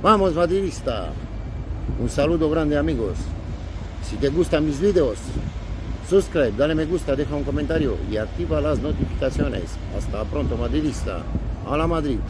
Vamos, madridista. Un saludo grande, amigos. Si te gustan mis videos, suscríbete, dale me gusta, deja un comentario y activa las notificaciones. Hasta pronto, madridista. A la Madrid.